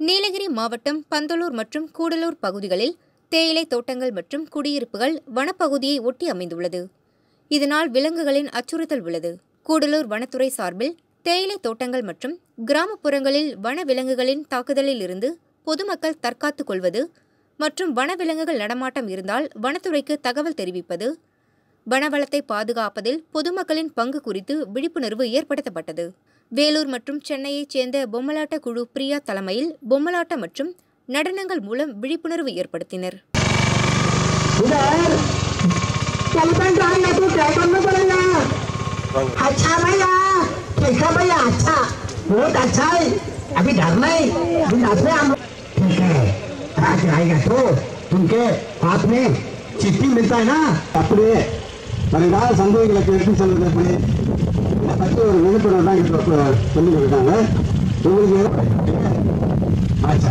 நீலகிரி மாவட்டம் பந்தலூர் மற்றும் கூடலூர் பகுதிகளில் தேயிலை தோட்டங்கள் மற்றும் குடியிருப்புகள் வனப்பகுதியை ஒட்டி அமைந்துள்ளது. இதனால் விலங்குகளின் அச்சுறுத்தல் உள்ளது. கூடலூர் வனத்துறை சார்பில் தேயிலை தோட்டங்கள் மற்றும் கிராமப்புறங்களில் வனவிலங்குகளின் தாக்குதலில் இருந்து பொதுமக்கள் தற்காத்துக் கொள்வது மற்றும் வனவிலங்குகள் நடமாட்டம் இருந்தால் வனத்துறைக்கு தகவல் தெரிவிப்பது வனவளத்தை பாதுகாப்பதில் பொதுமக்களின் பங்கு குறித்து விழிப்புணர்வு ஏற்படுத்தப்பட்டது. வேலூர் மற்றும் சென்னையைச் சேர்ந்த பொம்மலாட்ட குழு பிரியா தலைமையில் பொம்மலாட்டம் மற்றும் நடனங்கள் மூலம் விழிப்புணர்வு ஏற்படுத்தினர். சிட்டி மில்தா அப்படியே சந்தேகங்களை எடுத்து செல்வதற்கு எப்படி ஒரு விழிப்புணர்வு தான் இங்க சொல்லி கொடுத்தாங்க. உங்களுக்கு ஆச்சா